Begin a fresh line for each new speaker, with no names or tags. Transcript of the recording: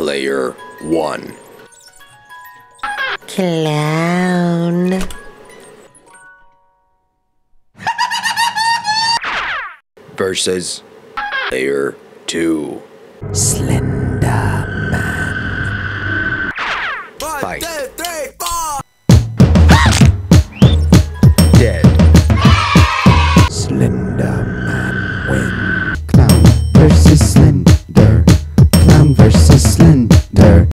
Player 1.
Clown.
Versus Player 2.
Slender Man.
Fight.
Dead.
Slender Man wins. Clown versus